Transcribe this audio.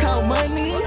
count money.